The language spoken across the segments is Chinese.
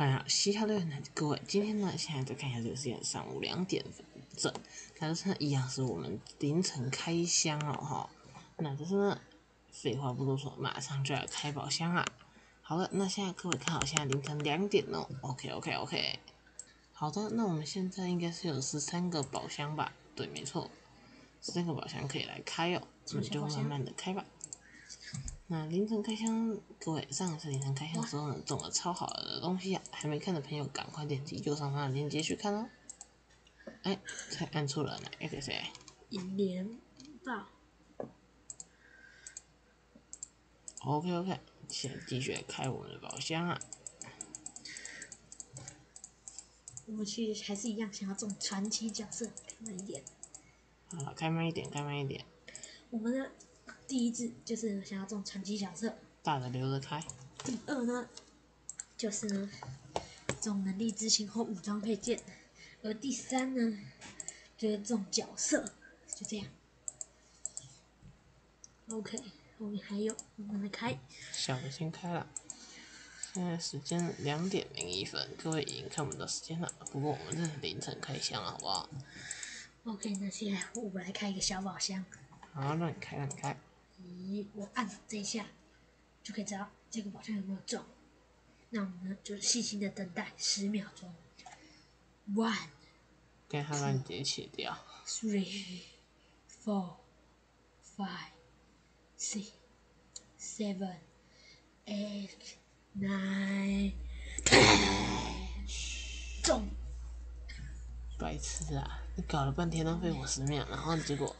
欢迎好，西哈六那各位，今天呢，现在再看一下这个时间，上午两点整。那这是一样是我们凌晨开箱了哈。那这是呢，废话不多说，马上就要开宝箱啦。好了，那现在各位看好，现在凌晨两点哦。OK OK OK。好的，那我们现在应该是有十三个宝箱吧？对，没错，十三个宝箱可以来开哦。我们就慢慢的开吧。那凌晨开箱，各位上一次凌晨开箱的时候呢，中了超好的东西啊！还没看的朋友，赶快点击右上方的链接去看哦。哎，才按错了哪个谁？银联报。OK OK，现在继续开我们的宝箱啊。我们去还是一样，想要中传奇角色，开慢一点。好了，开慢一点，开慢一点。我们的。第一只就是想要这种传奇角色，大的留着开。第二呢，就是呢，种能力之星或武装配件。而第三呢，就是这种角色，就这样。OK，后面还有，我们来开。小的先开了。现在时间两点零一分，各位已经看不到时间了。不过我们这是凌晨开箱了，好不好？OK，那现在我们来开一个小宝箱。好，让你开，让你开。咦，我按这一下，就可以知道这个宝箱有没有中。那我们呢，就是细心的等待十秒钟。One，给他把你截切掉。Three, four, five, six, seven, eight, nine, ten，中。白痴啊！你搞了半天浪费我十秒，然后结果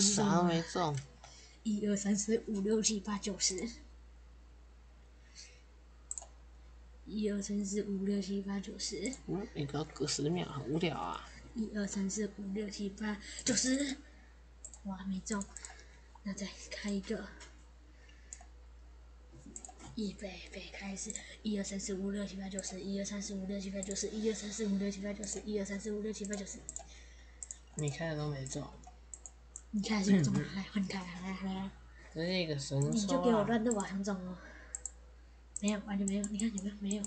啥都没中。一二三四五六七八九十，一二三四五六七八九十。嗯，每个隔十秒，很无聊啊。一二三四五六七八九十，哇，没中。那再开一个，预备备开始。一二三四五六七八九十，一二三四五六七八九十，一二三四五六七八九十，一二三四五六七八九十。你开的都没中。你开始中了，来换开，来来来。这是一个神抽你就给我乱的往上中哦。没有，完全没有，你看有没有？没有。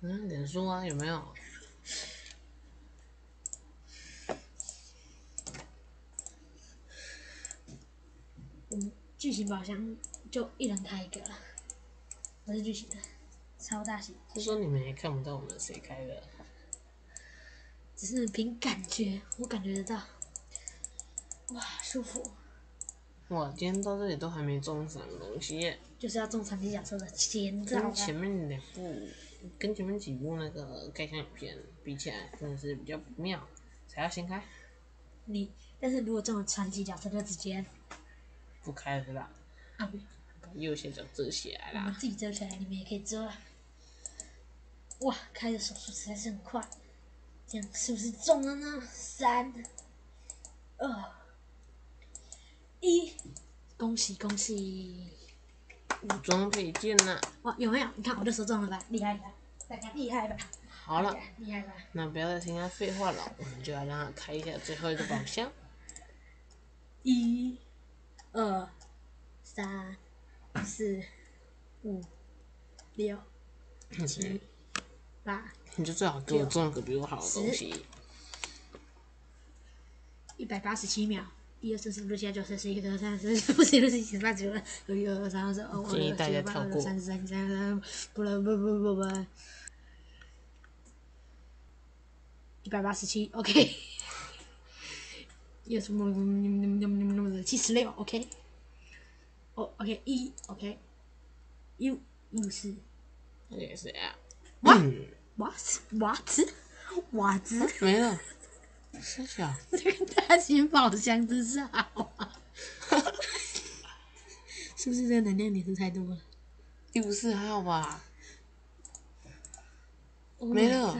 嗯，脸书啊，有没有？嗯，巨型宝箱就一人开一个了，不是巨型的，超大型。他说你们也看不到我们谁开的。只是凭感觉，我感觉得到。哇，舒服！哇，今天到这里都还没中什么东西。就是要中传奇角色的前兆。跟前面两部，跟前面几部那个开箱影片比起来，真的是比较不妙。才要先开。你，但是如果中了传奇角色，就直接不开了是吧？啊不，把右下角遮起来啦。我们自己遮起来，你们也可以遮。哇，开的手速实在是很快。这样是不是中了呢？三、二。一，恭喜恭喜！武装配件呢？哇，有没有？你看我就说中了吧，厉害吧？大家厉害吧？好了，厉害吧？那不要再听他废话了，我们就要让他开一下最后一个宝箱。一、二、三、四、五、六、七、八。你就最好给我中个比我好的东西。一百八十七秒。一二三四五六七八九十十一十二十三十四五十六十七十八九十十一二三四五六七八九十十一二三四五六七八九十十一二三四五六七八九十三十三十三十三不不不不不，一百八十七，OK。一二三四五六七七十六，OK。哦，OK，一，OK。U，五四。也是啊。What？What？What？没了。是小，这个大型宝箱真是好啊！是不是这个能量点数太多了？又不是还好吧？没了。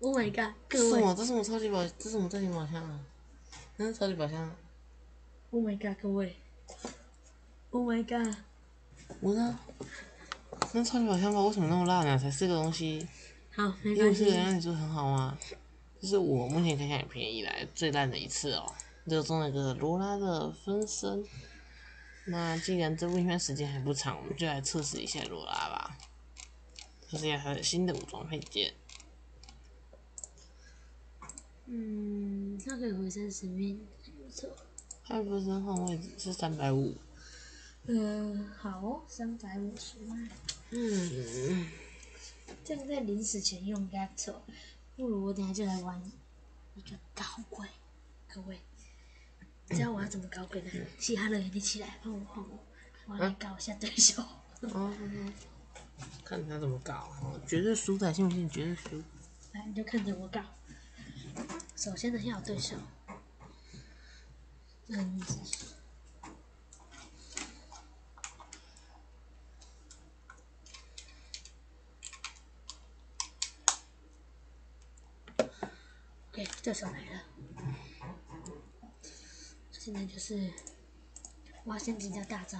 Oh my god！这是什么？这是什么超级宝？这是什么超级宝箱啊？那是超级宝箱。Oh my god！各位。Oh my god！我呢？那超级宝箱包为什么那么烂呢？才四个东西。好，没关系。又是人家你说很好吗？这是我目前看下影片以来最烂的一次哦，就中了个罗拉的分身。那既然这部影片时间还不长，我们就来测试一下罗拉吧。这是他的新的武装配件。嗯，它可以回升十命，还不错。它不是换位置是三百五。嗯，好，三百五十万。嗯，这个在临死前用应该不错。不如我等下就来玩一个搞鬼，各位，你知道我要怎么搞鬼呢？嘻哈乐园，你起来，帮我换我，我要来搞一下对手。哦，看他怎么搞，哦绝对输的，信不信？绝对输。来，你就看着我搞。首先呢，要有对手。嗯。OK，对手来了。现在就是我要先几招大招，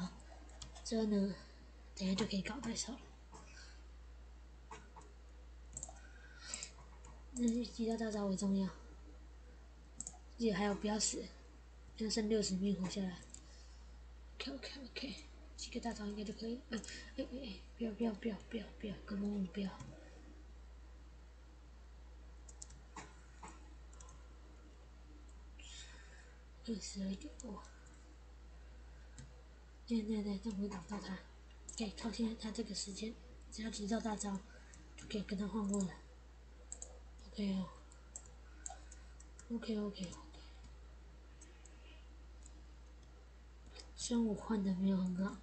之后呢，等下就可以搞对手了。那几招大招为重要，记得还有不要死，要剩六十命活下来。OK OK OK，几个大招应该就可以。哎哎哎哎，不要不要不要不要不要，跟我不要。二十二点多！对对对，这样会打到他。OK，靠现在他这个时间，只要提到大招，就可以跟他换过了。OK 哦，OK OK OK。虽然我换的没有很好，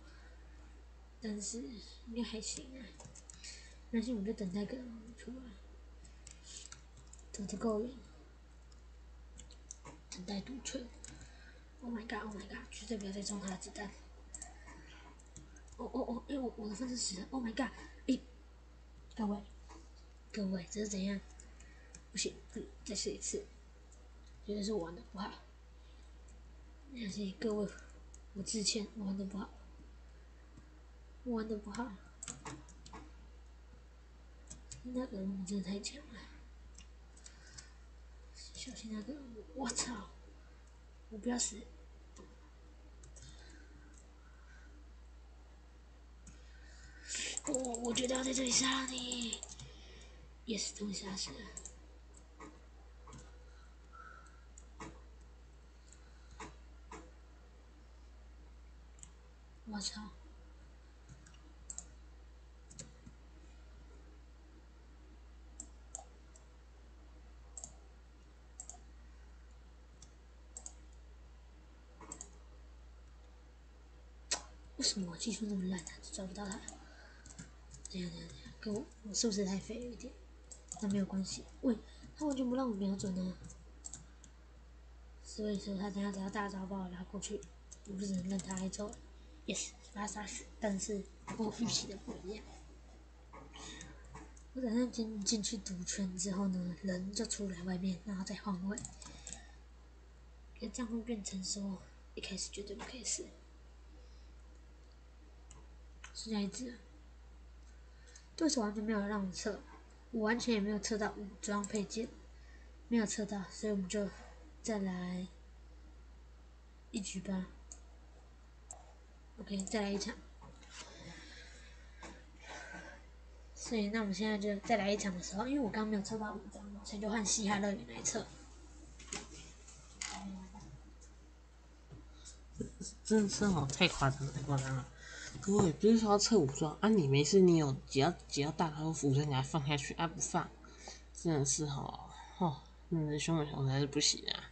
但是应该还行啊。但是我就等待个出来，走得够远，等待独吹。Oh my god! Oh my god! 绝对不要再中他的子弹！哦哦哦！哎，我我的分身死了！Oh my god！哎，各位，各位，这是怎样？不行，再试一次，绝对是我玩的不好。相信各位，我致歉，我玩的不好，我玩的不好。那个人真的太强了，小心那个！我操！我不要死！我我觉得要在这里杀你，yes，终于杀死。我操！为什么我技术那么烂啊？抓不到他？等下等下等下，跟我我是不是太废了一点？那没有关系。喂，他完全不让我瞄准呢。所以说他等下只要大招把我拉过去，我不只能让他挨揍，yes，把他杀死。但是跟我预期的不一样。我等下进进去毒圈之后呢，人就出来外面，然后再换位。这样会变成说，一开始绝对不可以死。是这样子，对手完全没有让我测，我完全也没有测到武装配件，没有测到，所以我们就再来一局吧。OK，再来一场。所以那我们现在就再来一场的时候，因为我刚没有测到武装，所以就换嘻哈乐园来测。真的好太夸张了，太夸张了！各位不是说要测武装啊？你没事，你有只要只要大招斧身，你还放下去啊？不放，真的是哈，哦，你的凶猛小子还是不行啊！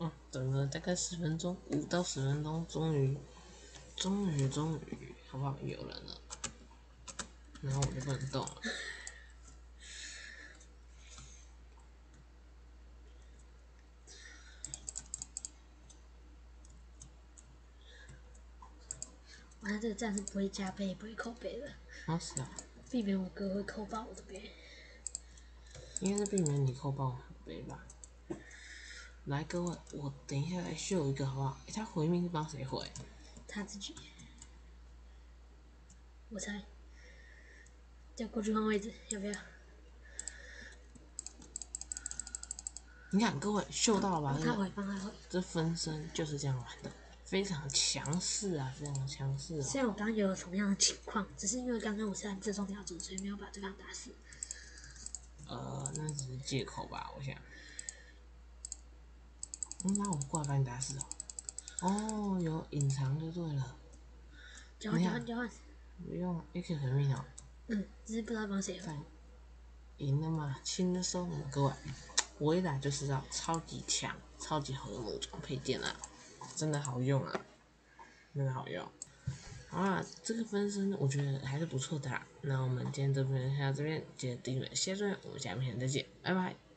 嗯，等了大概十分钟，五到十分钟，终于，终于，终于，好不好？有人了，然后我就不能动了。完了，这个战是不会加倍，也不会扣倍的，啊是啊，避免我哥会扣爆我的倍。应该是避免你扣爆我的杯吧。来，各位，我等一下来秀一个好不好？诶他回命是帮谁回？他自己，我猜，叫过去换位置，要不要？你看，各位秀到了吧？他回，帮他回。这分身就是这样玩的，非常强势啊，非常强势啊。虽然我刚刚也有同样的情况，只是因为刚刚我是按自动瞄准，所以没有把对方打死。呃，那只是借口吧，我想。嗯，那我过来把你打死哦。哦，有隐藏就对了，交换交换交换，不用 A Q 神命哦。嗯，只是不知道帮谁换。赢了嘛，轻的收嘛，各位，我一打就是要超级强、超级好用的武装配件啊，真的好用啊，真的好用。好啦，这个分身我觉得还是不错的啦。那我们今天这边先到这边，记得订阅、谢谢，我们下片再见，拜拜。